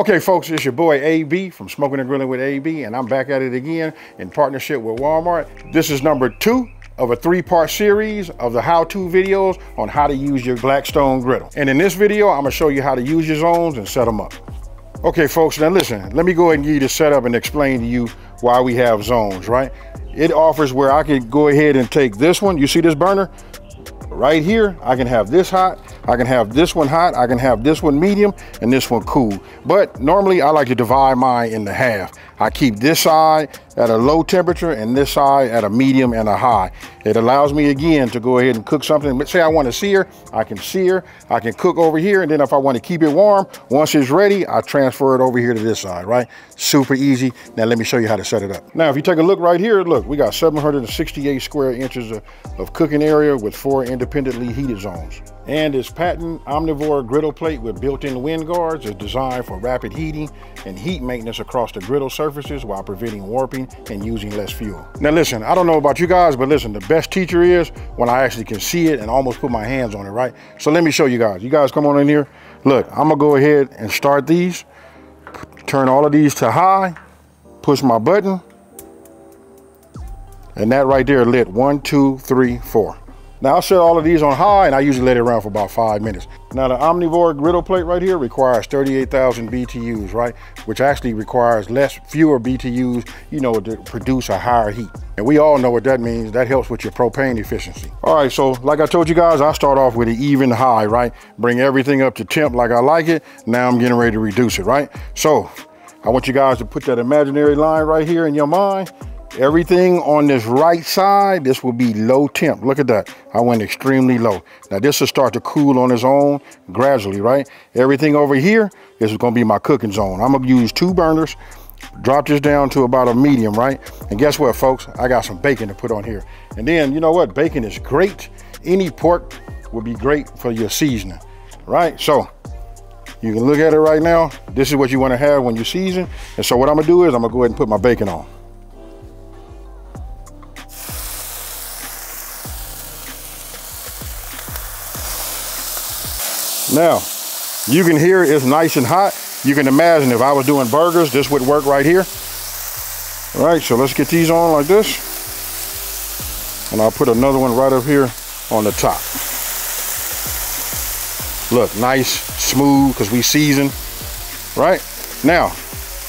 Okay, folks, it's your boy AB from Smoking and Grilling with AB, and I'm back at it again in partnership with Walmart. This is number two of a three-part series of the how-to videos on how to use your Blackstone griddle. And in this video, I'm gonna show you how to use your zones and set them up. Okay, folks, now listen, let me go ahead and give you the setup and explain to you why we have zones, right? It offers where I can go ahead and take this one. You see this burner? Right here, I can have this hot, I can have this one hot, I can have this one medium, and this one cool. But normally I like to divide mine in the half. I keep this side at a low temperature and this side at a medium and a high. It allows me again to go ahead and cook something. But say I want to sear, I can sear, I can cook over here. And then if I want to keep it warm, once it's ready, I transfer it over here to this side, right? Super easy. Now let me show you how to set it up. Now, if you take a look right here, look, we got 768 square inches of, of cooking area with four independently heated zones. And this patent omnivore griddle plate with built-in wind guards is designed for rapid heating and heat maintenance across the griddle surfaces while preventing warping and using less fuel. Now listen, I don't know about you guys, but listen, the best teacher is when I actually can see it and almost put my hands on it, right? So let me show you guys. You guys come on in here. Look, I'm gonna go ahead and start these, turn all of these to high, push my button, and that right there lit one, two, three, four. Now I set all of these on high and I usually let it run for about five minutes. Now the Omnivore griddle plate right here requires 38,000 BTUs, right? Which actually requires less, fewer BTUs, you know, to produce a higher heat. And we all know what that means. That helps with your propane efficiency. All right, so like I told you guys, I start off with an even high, right? Bring everything up to temp like I like it. Now I'm getting ready to reduce it, right? So I want you guys to put that imaginary line right here in your mind Everything on this right side, this will be low temp. Look at that. I went extremely low. Now this will start to cool on its own gradually, right? Everything over here, this is gonna be my cooking zone. I'm gonna use two burners, drop this down to about a medium, right? And guess what, folks? I got some bacon to put on here. And then, you know what? Bacon is great. Any pork will be great for your seasoning, right? So you can look at it right now. This is what you wanna have when you season. And so what I'm gonna do is I'm gonna go ahead and put my bacon on. Now, you can hear it's nice and hot. You can imagine if I was doing burgers, this would work right here. All right, so let's get these on like this. And I'll put another one right up here on the top. Look, nice, smooth, because we season, right? Now,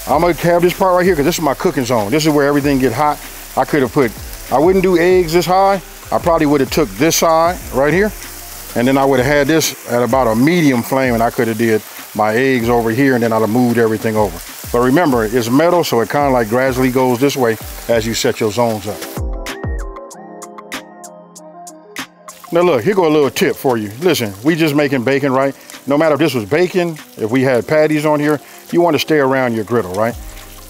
I'm gonna have this part right here because this is my cooking zone. This is where everything get hot. I could have put, I wouldn't do eggs this high. I probably would have took this side right here and then I would have had this at about a medium flame and I could have did my eggs over here and then I'd have moved everything over. But remember, it's metal, so it kind of like gradually goes this way as you set your zones up. Now look, here go a little tip for you. Listen, we just making bacon, right? No matter if this was bacon, if we had patties on here, you want to stay around your griddle, right?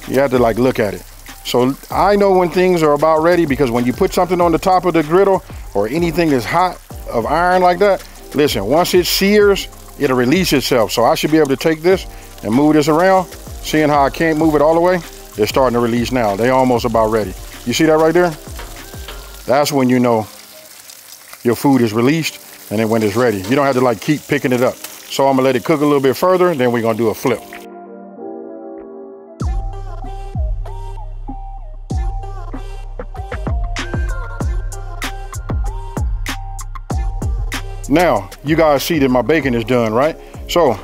You have to like look at it. So I know when things are about ready because when you put something on the top of the griddle or anything is hot, of iron like that, listen, once it sears, it'll release itself. So I should be able to take this and move this around. Seeing how I can't move it all the way, they're starting to release now. They almost about ready. You see that right there? That's when you know your food is released and then when it's ready. You don't have to like keep picking it up. So I'm gonna let it cook a little bit further, then we're gonna do a flip. Now, you guys see that my bacon is done, right? So,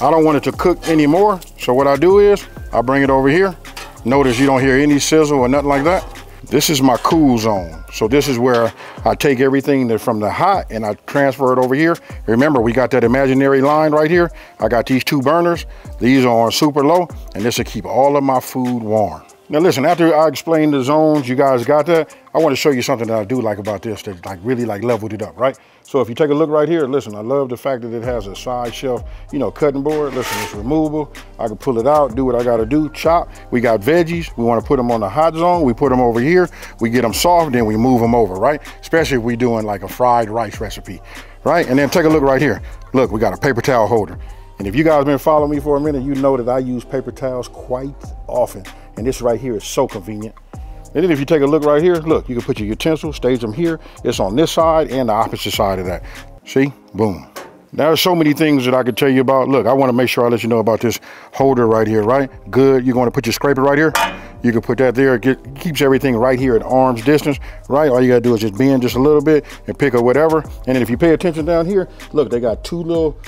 I don't want it to cook anymore. So what I do is, I bring it over here. Notice you don't hear any sizzle or nothing like that. This is my cool zone. So this is where I take everything that from the hot and I transfer it over here. Remember, we got that imaginary line right here. I got these two burners. These are on super low, and this will keep all of my food warm. Now listen, after I explained the zones, you guys got that. I want to show you something that I do like about this that like really like leveled it up, right? So if you take a look right here, listen, I love the fact that it has a side shelf, you know, cutting board. Listen, it's removable. I can pull it out, do what I got to do, chop. We got veggies. We want to put them on the hot zone. We put them over here. We get them soft, then we move them over, right? Especially if we're doing like a fried rice recipe, right? And then take a look right here. Look, we got a paper towel holder. And if you guys been following me for a minute, you know that I use paper towels quite often. And this right here is so convenient. And then if you take a look right here, look, you can put your utensils, stage them here. It's on this side and the opposite side of that. See, boom. Now there's so many things that I could tell you about. Look, I want to make sure I let you know about this holder right here, right? Good. You're going to put your scraper right here. You can put that there. It keeps everything right here at arm's distance, right? All you got to do is just bend just a little bit and pick up whatever. And then if you pay attention down here, look, they got two little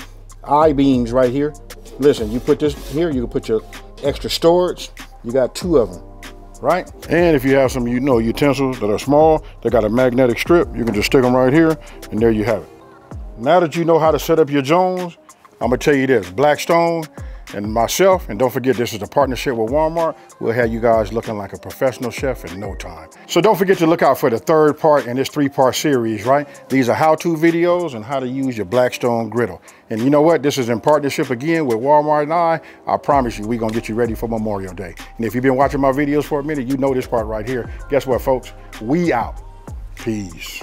I beams right here. Listen, you put this here, you can put your extra storage. You got two of them right? And if you have some, you know, utensils that are small, they got a magnetic strip, you can just stick them right here, and there you have it. Now that you know how to set up your zones, I'm gonna tell you this, Blackstone and myself, and don't forget this is a partnership with Walmart, we'll have you guys looking like a professional chef in no time. So don't forget to look out for the third part in this three part series, right? These are how-to videos and how to use your Blackstone griddle. And you know what? This is in partnership again with Walmart and I. I promise you, we're gonna get you ready for Memorial Day. And if you've been watching my videos for a minute, you know this part right here. Guess what, folks? We out. Peace.